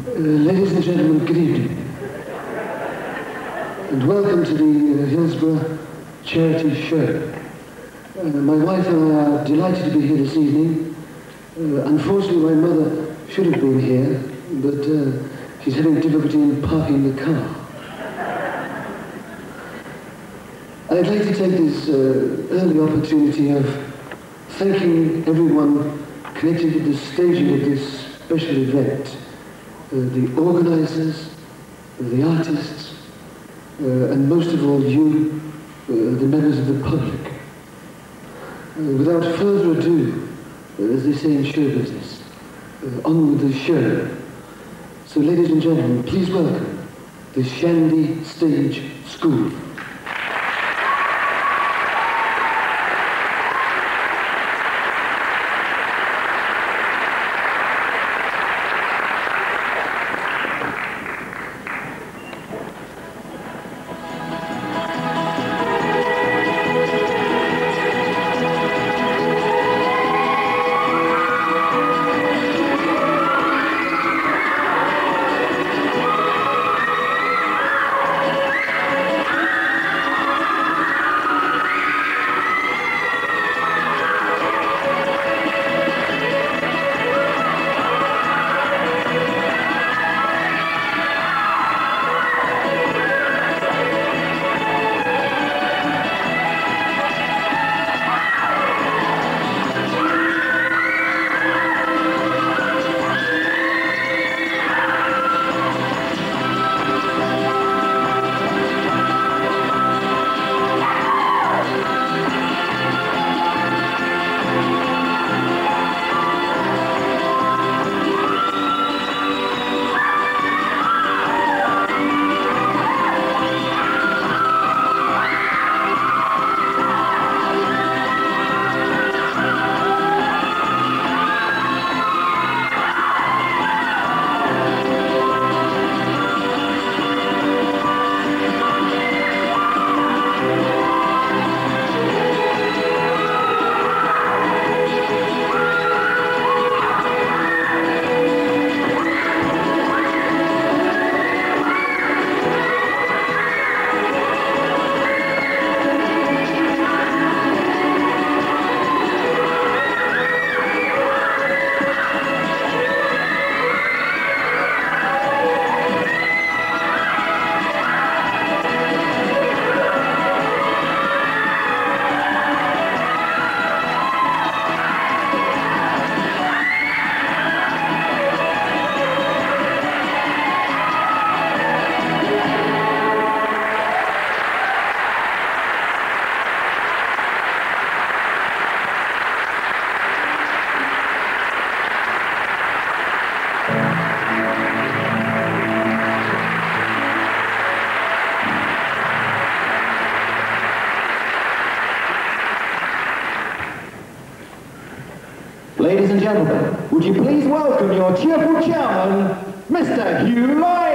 Uh, ladies and gentlemen, good evening. And welcome to the uh, Hillsborough Charity Show. Uh, my wife and I are delighted to be here this evening. Uh, unfortunately, my mother should have been here, but uh, she's having difficulty in parking the car. I'd like to take this uh, early opportunity of thanking everyone connected with the staging of this special event. Uh, the organisers, the artists, uh, and most of all you, uh, the members of the public. Without further ado, as they say in show business, on with the show. So ladies and gentlemen, please welcome the Shandy Stage School. Ladies and gentlemen, would you please welcome your cheerful chairman, Mr. Hugh Lyon?